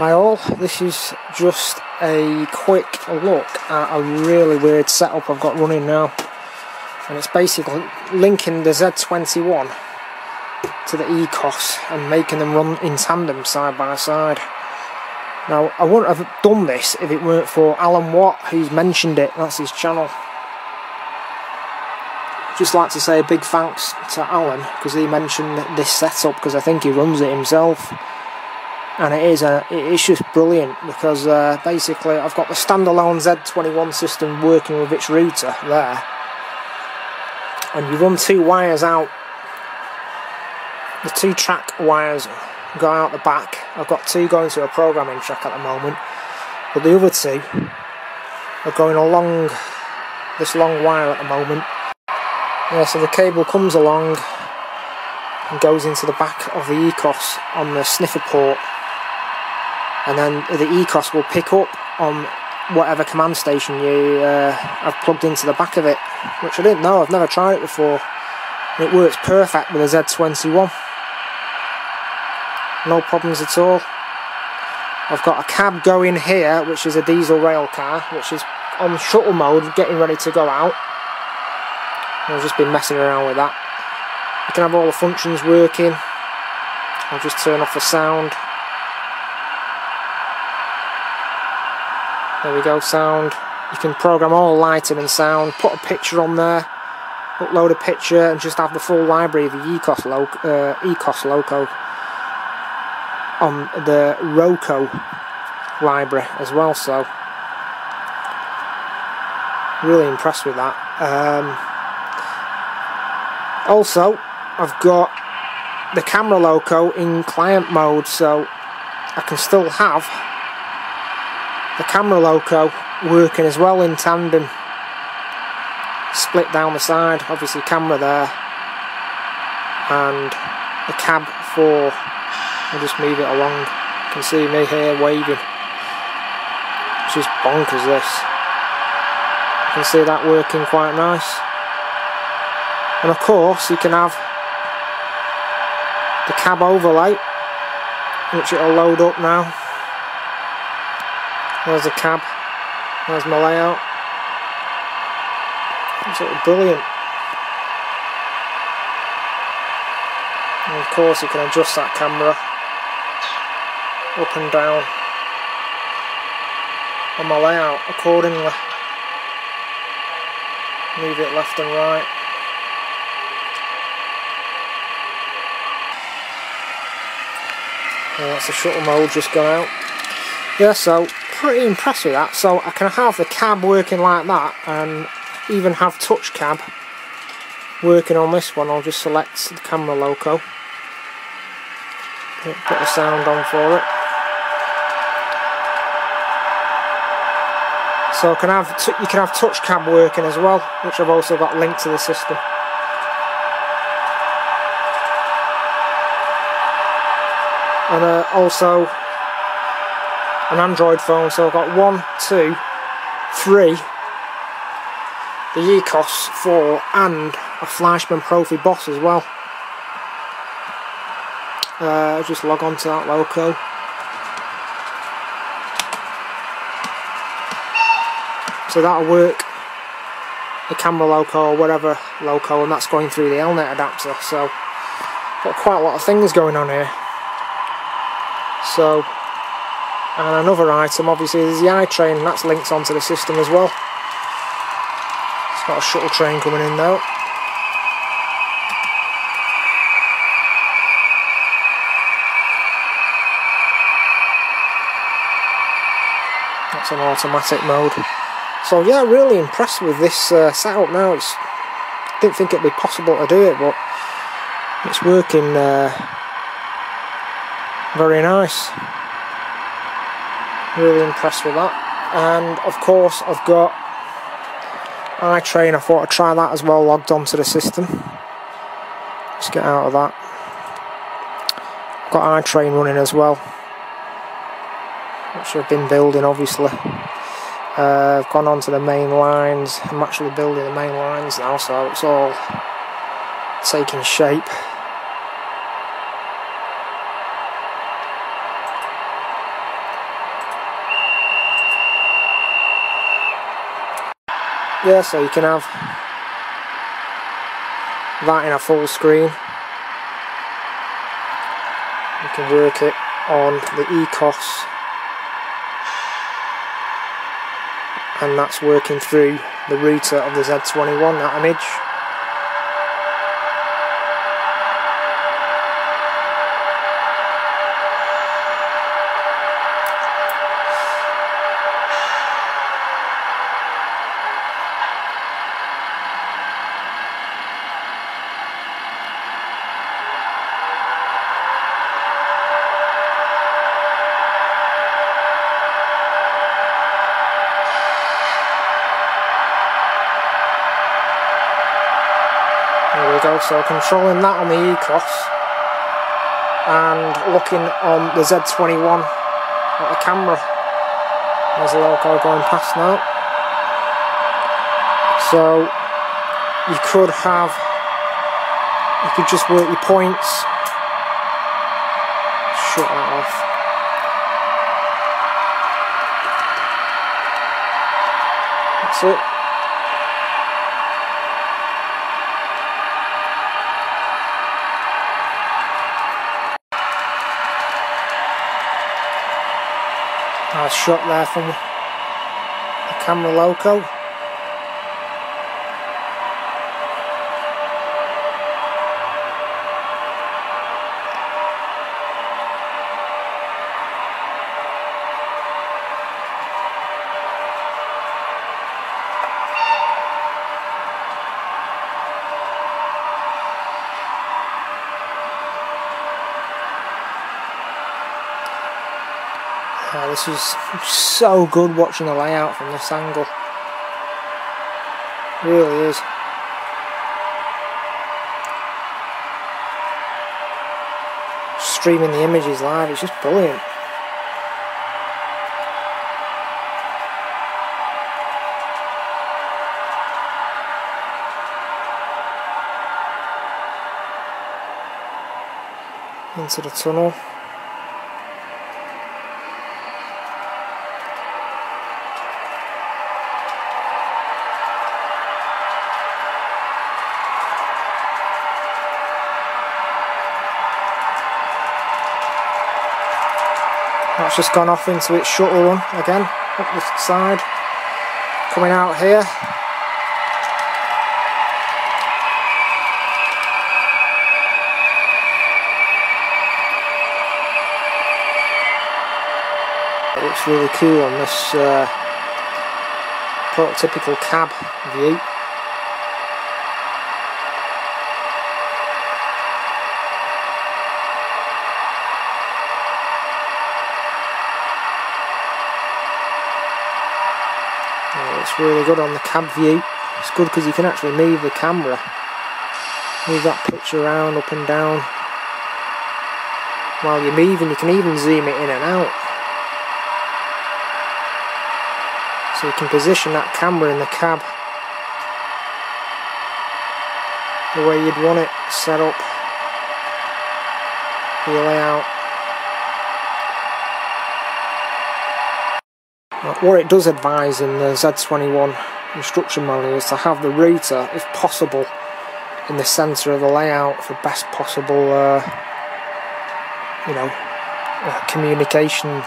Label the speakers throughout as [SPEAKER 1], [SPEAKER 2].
[SPEAKER 1] Hi all, this is just a quick look at a really weird setup I've got running now and it's basically linking the Z21 to the ECOS and making them run in tandem side by side. Now I wouldn't have done this if it weren't for Alan Watt who's mentioned it, that's his channel. Just like to say a big thanks to Alan because he mentioned this setup because I think he runs it himself and it is a it's just brilliant because uh, basically I've got the standalone Z21 system working with its router there. And you run two wires out. The two track wires go out the back. I've got two going to a programming track at the moment. But the other two are going along this long wire at the moment. Yeah so the cable comes along and goes into the back of the ECOS on the sniffer port and then the ECOS will pick up on whatever command station you uh, have plugged into the back of it, which I didn't know, I've never tried it before. It works perfect with a Z21. No problems at all. I've got a cab going here, which is a diesel rail car, which is on shuttle mode, getting ready to go out. I've just been messing around with that. You can have all the functions working. I'll just turn off the sound. There we go, sound. You can program all lighting and sound, put a picture on there, upload a picture, and just have the full library of the ECOS, lo uh, ECOS loco on the Roco library as well. So, really impressed with that. Um, also, I've got the camera loco in client mode, so I can still have the camera loco working as well in tandem. Split down the side obviously camera there. And the cab for I'll just move it along. You can see me here waving. It's just bonkers this. You can see that working quite nice. And of course you can have the cab overlay which it'll load up now there's a cab. There's my layout. Absolutely brilliant. And of course you can adjust that camera up and down on my layout accordingly. Move it left and right. And that's the shuttle mode just gone out. Yeah, so pretty impressed with that. So I can have the cab working like that and even have touch cab working on this one. I'll just select the camera loco. Put the sound on for it. So I can have you can have touch cab working as well, which I've also got linked to the system. And uh, also an Android phone, so I've got one, two, three, the ECOS 4 and a Fleischmann Profi Boss as well. Uh, just log on to that loco. So that'll work the camera loco or whatever loco and that's going through the Elnet adapter so got quite a lot of things going on here. So and another item obviously is the iTrain that's linked onto the system as well. It's got a shuttle train coming in now that's an automatic mode. So yeah really impressed with this uh, setup now. It's didn't think it'd be possible to do it but it's working uh, very nice really impressed with that. And of course I've got iTrain I thought I'd try that as well logged onto the system. Let's get out of that. Got iTrain running as well which I've been building obviously. Uh, I've gone onto the main lines. I'm actually building the main lines now so it's all taking shape yeah, so you can have that in a full screen. You can work it on the ECOS and that's working through the router of the Z21, that image. So controlling that on the ECOS and looking on the Z21 at the camera. There's a loco going past now. So you could have, you could just work your points, shut that off. That's it. Nice shot there from the camera loco. Oh, this is so good watching the layout from this angle. It really is. Streaming the images live, it's just brilliant. Into the tunnel. That's just gone off into its shuttle run again, up the side. Coming out here. It looks really cool on this uh, prototypical cab view. it's really good on the cab view. It's good because you can actually move the camera, move that picture around, up and down. While you're moving, you can even zoom it in and out. So you can position that camera in the cab the way you'd want it set up your layout. What it does advise in the Z21 instruction manual is to have the router, if possible, in the centre of the layout for best possible, uh, you know, uh, communication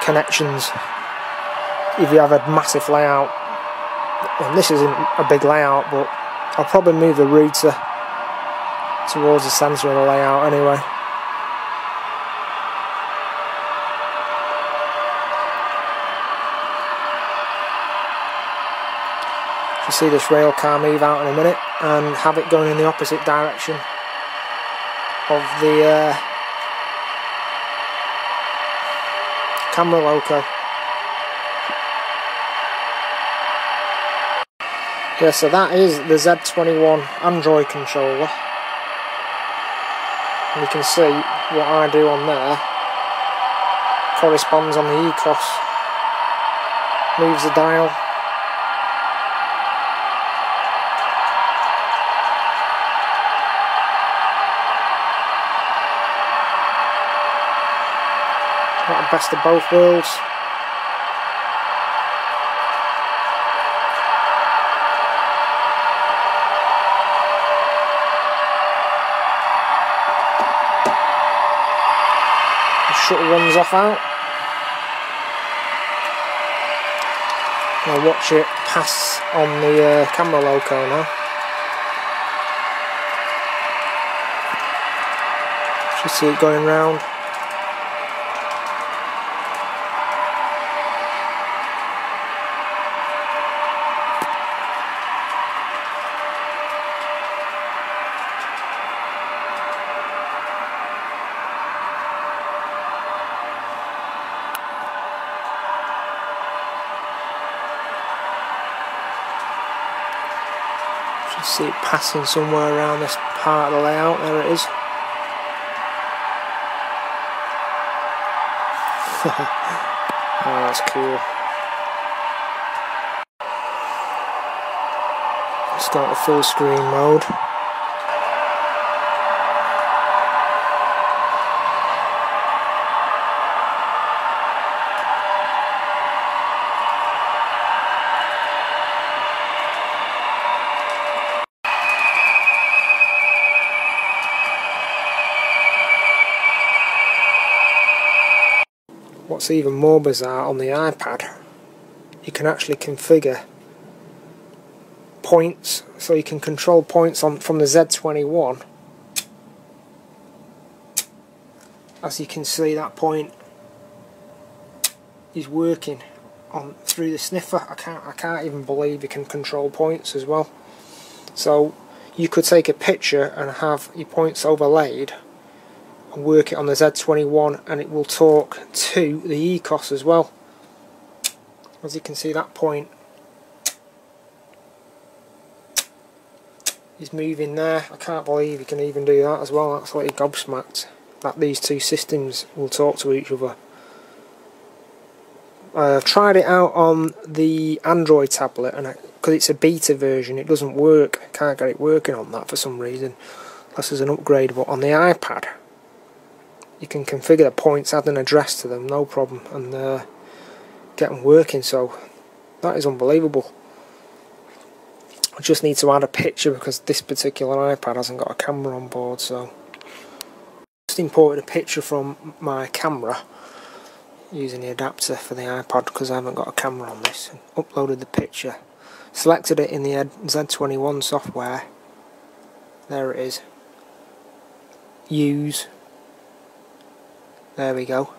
[SPEAKER 1] connections. If you have a massive layout, and this isn't a big layout, but I'll probably move the router towards the centre of the layout anyway. See this rail car move out in a minute and have it going in the opposite direction of the uh, camera loco. Yeah, so that is the Z21 Android controller. And you can see what I do on there corresponds on the ECOS. Moves the dial best of both worlds. The shuttle runs off out. I'll watch it pass on the uh, camera loco now. Just see it going round. See it passing somewhere around this part of the layout. There it is. oh, that's cool. Go to full screen mode. What's even more bizarre on the iPad, you can actually configure points, so you can control points on from the Z21. As you can see, that point is working on through the sniffer. I can't, I can't even believe you can control points as well. So you could take a picture and have your points overlaid and work it on the Z21 and it will talk to the ECOS as well. As you can see that point is moving there. I can't believe you can even do that as well. That's like gobsmacked that these two systems will talk to each other. I've tried it out on the Android tablet and because it's a beta version it doesn't work. I can't get it working on that for some reason. This is an upgrade but on the iPad you can configure the points, add an address to them, no problem, and uh, get them working. So that is unbelievable. I just need to add a picture because this particular iPad hasn't got a camera on board. So just imported a picture from my camera using the adapter for the iPod because I haven't got a camera on this. And uploaded the picture, selected it in the Z21 software. There it is. Use there we go.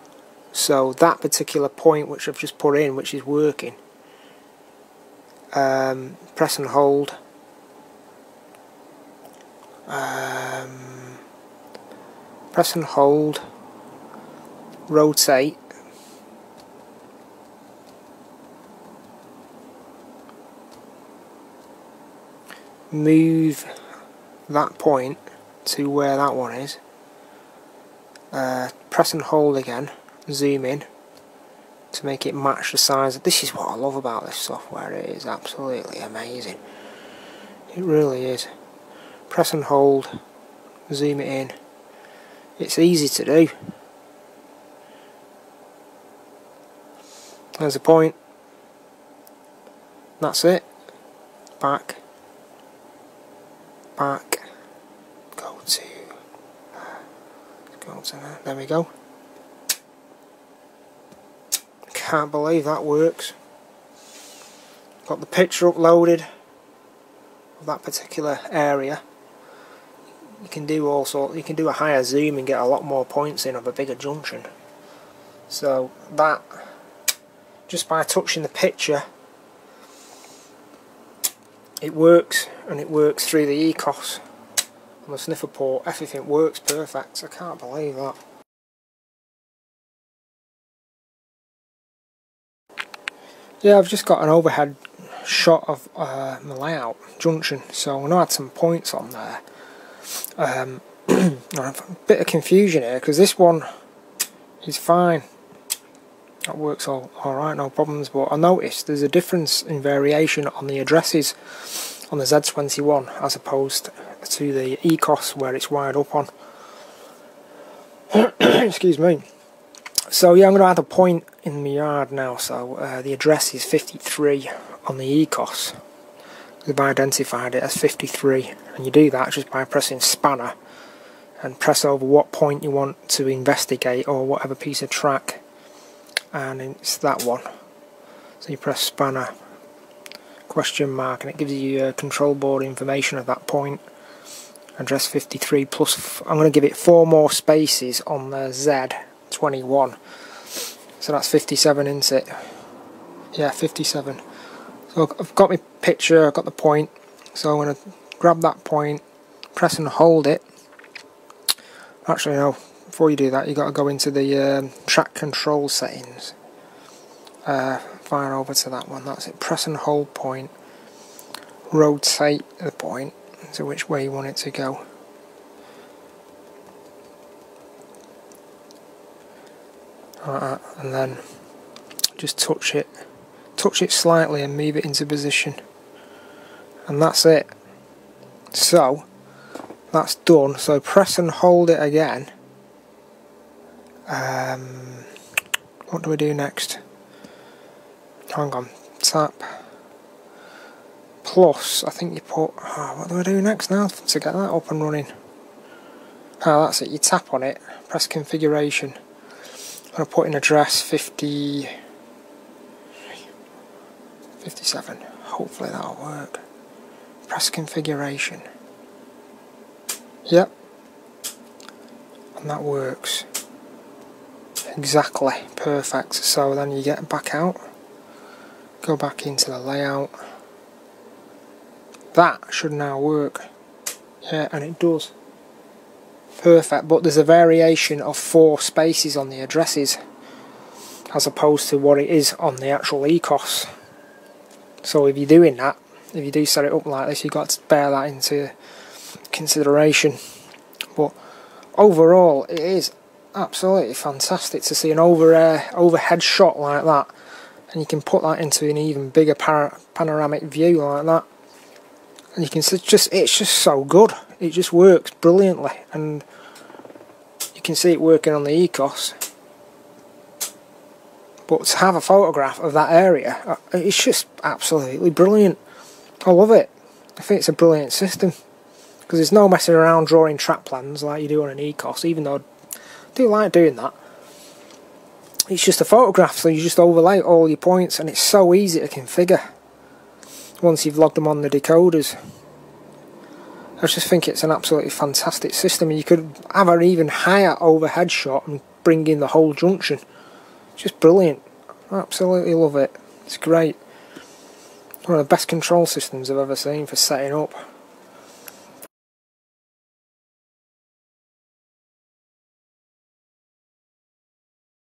[SPEAKER 1] So that particular point which I've just put in, which is working, um, press and hold. Um, press and hold. Rotate. Move that point to where that one is uh, press and hold again, zoom in to make it match the size. This is what I love about this software, it is absolutely amazing. It really is. Press and hold, zoom it in. It's easy to do. There's a point. That's it. Back. Back. Go to Go to that. There we go. Can't believe that works. Got the picture uploaded of that particular area. You can do also you can do a higher zoom and get a lot more points in of a bigger junction. So that just by touching the picture it works and it works through the ECOS on the sniffer port, everything works perfect. I can't believe that. Yeah, I've just got an overhead shot of uh, layout junction, so I'm going to add some points on there. Um, a bit of confusion here because this one is fine. That works all alright, no problems. But I noticed there's a difference in variation on the addresses on the Z21 as opposed to the ECOS where it's wired up on. Excuse me. So yeah, I'm going to add a point in my yard now. So uh, the address is 53 on the ECOS. They've identified it as 53, and you do that just by pressing spanner and press over what point you want to investigate or whatever piece of track and it's that one so you press spanner question mark and it gives you uh, control board information at that point address 53 plus I'm going to give it four more spaces on the Z21 so that's 57 isn't it? Yeah 57 so I've got my picture I've got the point. So I'm going to grab that point press and hold it. Actually no before you do that you've got to go into the um, track control settings. Uh, fire over to that one that's it. Press and hold point. Rotate the point to which way you want it to go. Like that and then just touch it. Touch it slightly and move it into position. And that's it. So that's done. So press and hold it again. Um, what do we do next? Hang on. Tap plus I think you put oh, what do I do next now to get that up and running? Oh that's it you tap on it press configuration. I'm going to put in address 50 57 hopefully that'll work. Press configuration. Yep. And that works. Exactly perfect. So then you get back out go back into the layout that should now work. Yeah and it does. Perfect but there's a variation of four spaces on the addresses as opposed to what it is on the actual ECOS. So if you're doing that if you do set it up like this you've got to bear that into consideration. But overall it is absolutely fantastic to see an over uh, overhead shot like that and you can put that into an even bigger panoramic view like that and you can see just it's just so good. It just works brilliantly. And you can see it working on the ECOS. But to have a photograph of that area uh, it's just absolutely brilliant. I love it. I think it's a brilliant system. Because there's no messing around drawing track plans like you do on an ECOS even though I do like doing that. It's just a photograph so you just overlay all your points and it's so easy to configure once you've logged them on the decoders. I just think it's an absolutely fantastic system you could have an even higher overhead shot and bring in the whole junction. Just brilliant. Absolutely love it. It's great. One of the best control systems I've ever seen for setting up